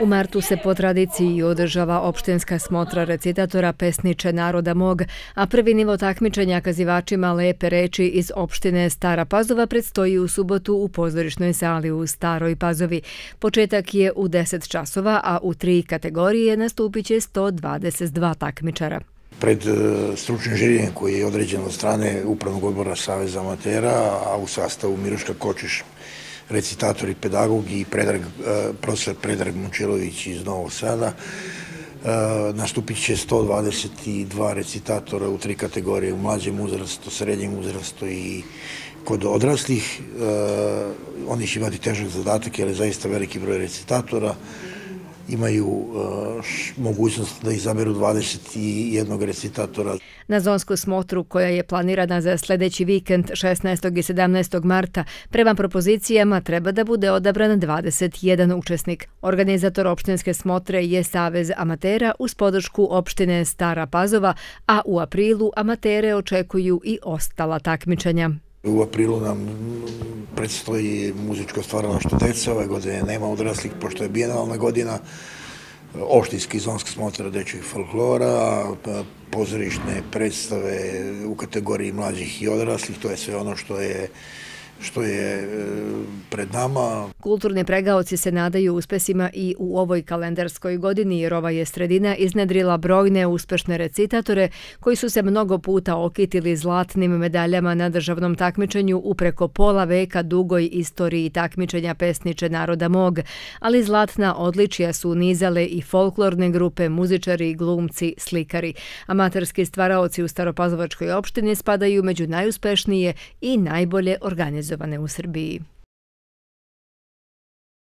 U martu se po tradiciji održava opštinska smotra recitatora Pesniče naroda mog, a prvi nivo takmičenja kazivačima lepe reči iz opštine Stara Pazova predstoji u subotu u pozorišnoj sali u Staroj Pazovi. Početak je u 10 časova, a u tri kategorije nastupit će 122 takmičara. Pred e, stručnim žirijem koji je određen od strane Upravnog odbora Saveza Amatera, a u sastavu Miroška Kočiš, recitator i pedagog i predrag, e, profesor Predrag Mučilović iz Novog Sada. E, nastupit će 122 recitatora u tri kategorije, u mlađem uzrastu, srednjem uzrastu i kod odraslih. E, oni će imati težak zadatak jer je zaista veliki broj recitatora imaju uh, mogućnost da izaberu 21 recitatora. Na zonsku smotru koja je planirana za sljedeći vikend 16. i 17. marta, prema propozicijama treba da bude odabran 21 učesnik. Organizator opštinske smotre je Savez amatera uz podršku opštine Stara Pazova, a u aprilu amatere očekuju i ostala takmičenja. U aprilu nam predstoji muzičko stvarano što deca, ove godine nema odraslih, pošto je bijenalna godina, oštinski zonski smotra dečjih folklora, pozorišne predstave u kategoriji mlađih i odraslih, to je sve ono što je što je e, pred nama. Kulturni pregaoci se nadaju uspesima i u ovoj kalendarskoj godini jer ova je sredina iznedrila brojne uspešne recitatore koji su se mnogo puta okitili zlatnim medaljama na državnom takmičenju u preko pola veka dugoj istoriji takmičenja pesniče naroda mog, ali zlatna odličija su nizale i folklorne grupe, muzičari, glumci, slikari. Amaterski stvaraoci u Staropazovačkoj opštini spadaju među najuspešnije i najbolje organizovane u Srbiji.